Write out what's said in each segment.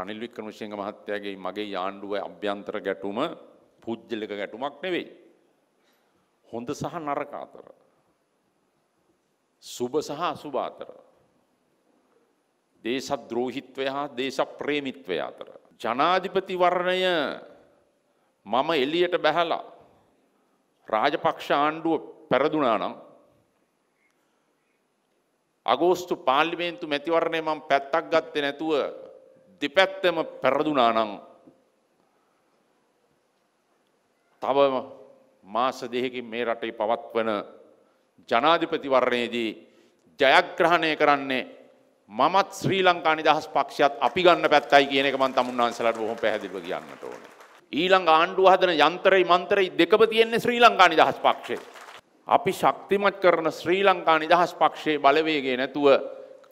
රනිල් වික්‍රමසිංහ මහත්තයාගේ මගේ ආණ්ඩුව අභ්‍යන්තර ගැටුම පුද්ගලික ගැටුමක් නෙවෙයි. හොඳ සහ නරක අතර. සුභ සහ අසුභ අතර. දේශද්‍රෝහිත්වය හා දේශප්‍රේමිත්වය අතර. ජනාධිපතිවරණය මම එලියට බැහැලා රාජපක්ෂ ආණ්ඩුව පැරදුනා නම් අගෝස්තු පාර්ලිමේන්තු මැතිවරණය මම පැත්තක් ගත්තේ නැතුව දෙපැත්තම පැරදුනා නම් තව මාස දෙකකින් මේ රටේ පවත්වන ජනාධිපතිවරණයේදී ජයග්‍රහණය කරන්නේ මමත් ශ්‍රී ලංකා නිදහස් පක්ෂයත් අපි ගන්න පැත්තයි කියන එක මම තමුන්වහන්සේලාට බොහොම පැහැදිලිව කියන්නට ඕනේ. ඊළඟ ආණ්ඩුව හදන යන්ත්‍රයි මන්ත්‍රයි දෙකම තියෙන්නේ ශ්‍රී ලංකා නිදහස් පක්ෂේ. අපි ශක්තිමත් කරන ශ්‍රී ලංකා නිදහස් පක්ෂයේ බලවේගේ නැතුව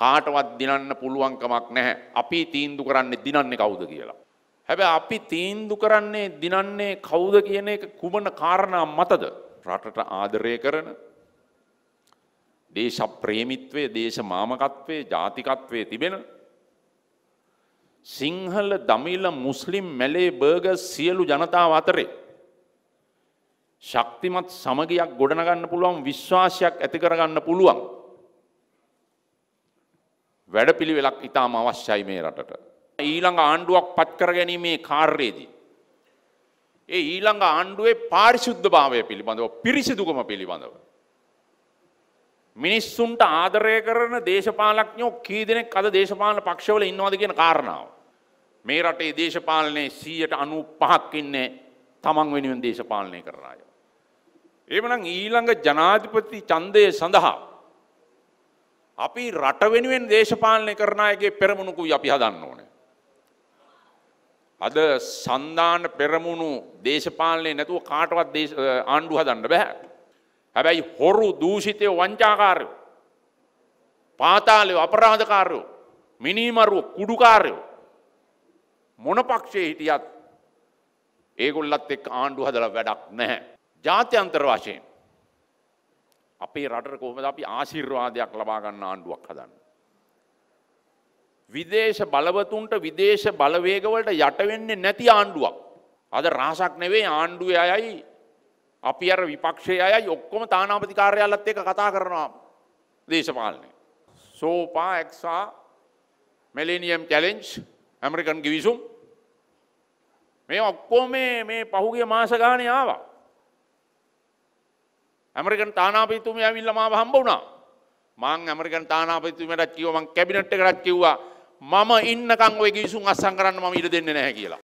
කාටවත් දිනන්න පුළුවන්කමක් නැහැ. අපි තීන්දු කරන්නේ දිනන්නේ කවුද කියලා. හැබැයි අපි තීන්දු කරන්නේ දිනන්නේ කවුද කියන එක කුමන කාරණා මතද? රටට ආදරය කරන දේශ ප්‍රේමිත්වය, දේශ මාමකත්වය, ජාතිකත්වය තිබෙන සිංහල, දමිළ, මුස්ලිම්, මැලේ, බර්ගර් සියලු ජනතාව අතරේ ශක්තිමත් සමගියක් ගොඩනගන්න පුළුවන් විශ්වාසයක් ඇති කරගන්න පුළුවන් වැඩපිළිවෙලක් ඉතාම අවශ්‍යයි මේ රටට. ඊළඟ ආණ්ඩුවක් පත් කර ගැනීමේ කාර්යයේදී. ඒ ඊළඟ ආණ්ඩුවේ පාරිශුද්ධ භාවය පිළිබඳව පිරිසිදුකම පිළිබඳව. මිනිස්සුන්ට ආදරය කරන දේශපාලඥයෝ කී දෙනෙක් අද දේශපාලන පක්ෂවල ඉන්නවද කියන කාරණාව. මේ රටේ දේශපාලනයේ සීයට අනු පහක් ඉන්නේ තමන් වෙනුවෙන් දේශපාලනය කරන අය. එමනම් ඊළඟ ජනාධිපති ඡන්දය සඳහා අපි රට වෙනුවෙන් දේශපාලනය කරන අයගේ පෙරමුණකුයි අපි හදන්න ඕනේ. අද සන්දාන පෙරමුණු දේශපාලනය නැතුව කාටවත් ආණ්ඩු හදන්න බෑ. හැබැයි හොරු දූෂිතය වංචාකාරයෝ පාතාලයෝ අපරාධකාරයෝ මිනීමරුව කුඩුකාරයෝ මොන පක්ෂයේ හිටියත් ඒගොල්ලත් එක් ආණ්ඩු හදලා වැඩක් නැහැ. ජාත්‍යන්තර වශයෙන් අපේ රටට කොහොමද අපි ආශිර්වාදයක් ලබා ගන්න ආණ්ඩුවක් හදන්න. විදේශ බලවතුන්ට විදේශ බලවේගවලට යට වෙන්නේ නැති ආණ්ඩුවක්. අද රහසක් නෙවෙයි ආණ්ඩුවේ අයයි අපි අර විපක්ෂයේ අයයි ඔක්කොම තානාපති කාර්යාලත් එක්ක කතා කරනවා දේශපාලනය. SOFA ACSA millennium challenge American ගිවිසුම් මේ ඔක්කොම මේ පහුගිය මාස ගානේ ආවා. ඇමරිකන් තානාපතිතුමිය ඇවිල්ලා මාව හම්බ වුණා. මං ඇමරිකන් තානාපතිතුමියට කිව්වා මං කැබිනට් එකකට කිව්වා මම ඉන්නකම් ওই ගිවිසුම් අස්සම් කරන්න මම ඉඩ දෙන්නේ නැහැ කියලා.